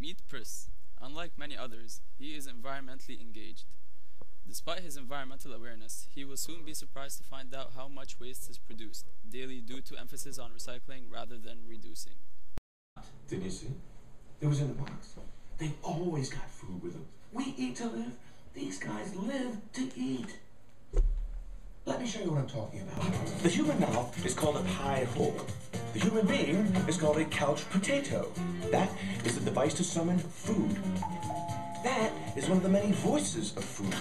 Meet Pris. Unlike many others, he is environmentally engaged. Despite his environmental awareness, he will soon be surprised to find out how much waste is produced daily due to emphasis on recycling rather than reducing. Didn't you see? It was in the box. They've always got food with them. We eat to live. These guys live to eat. Let me show you what I'm talking about. The human mouth is called a pie hole. The human being is called a couch potato. That is the device to summon food. That is one of the many voices of food.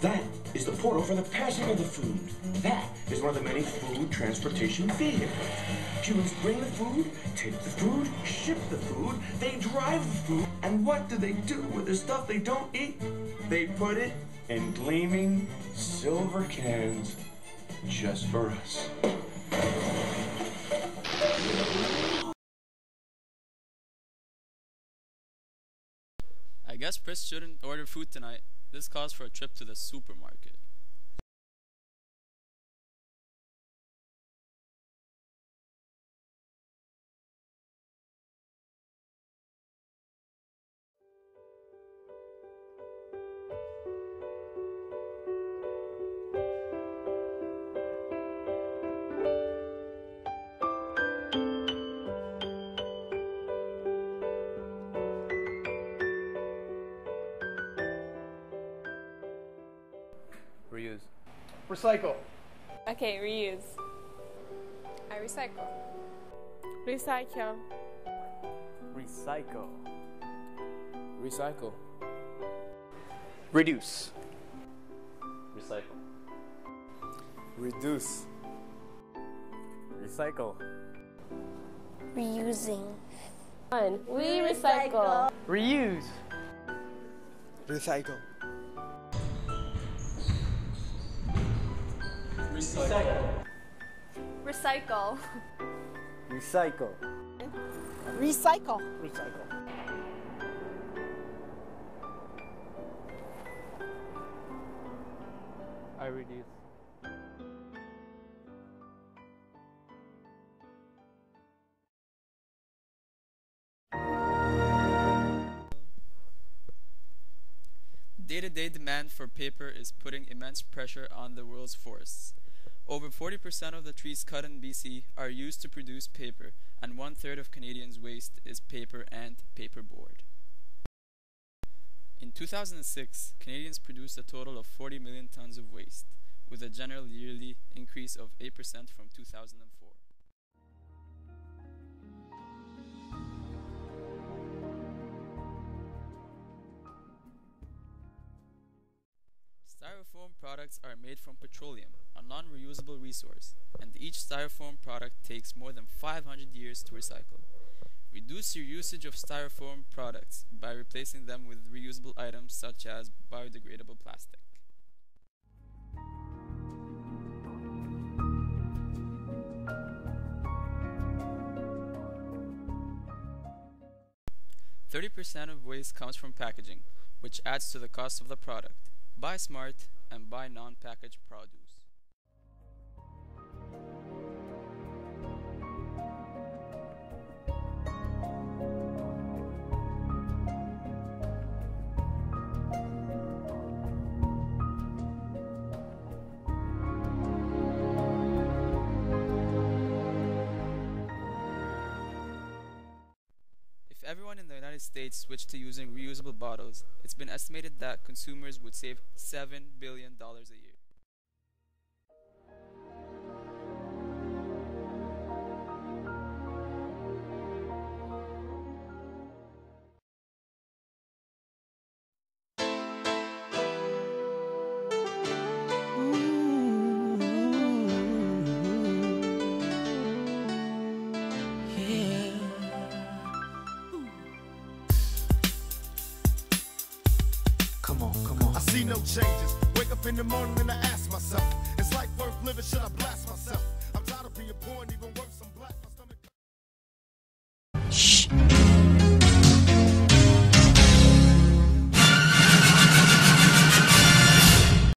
That is the portal for the passing of the food. That is one of the many food transportation vehicles. Humans bring the food, take the food, ship the food, they drive the food, and what do they do with the stuff they don't eat? They put it in gleaming silver cans just for us. Guess Pris shouldn't order food tonight. This calls for a trip to the supermarket. Reuse. Recycle. Okay, reuse. I recycle. Recycle. Recycle. Recycle. Reduce. Recycle. Reduce. Recycle. reusing, One. We recycle. Reuse. Recycle. Recycle. Recycle. recycle, Recycle. I reduce. Day-to-day demand for paper is putting immense pressure on the world's forests. Over 40% of the trees cut in BC are used to produce paper, and one-third of Canadians' waste is paper and paperboard. In 2006, Canadians produced a total of 40 million tons of waste, with a general yearly increase of 8% from 2004. Styrofoam products are made from petroleum, non-reusable resource, and each styrofoam product takes more than 500 years to recycle. Reduce your usage of styrofoam products by replacing them with reusable items such as biodegradable plastic. Thirty percent of waste comes from packaging, which adds to the cost of the product. Buy smart and buy non-packaged produce. Everyone in the United States switched to using reusable bottles, it's been estimated that consumers would save $7 billion a year. Come on, come on. I see no changes. Wake up in the morning and I ask myself, is life worth living? Should I blast myself? I'm tired of being and even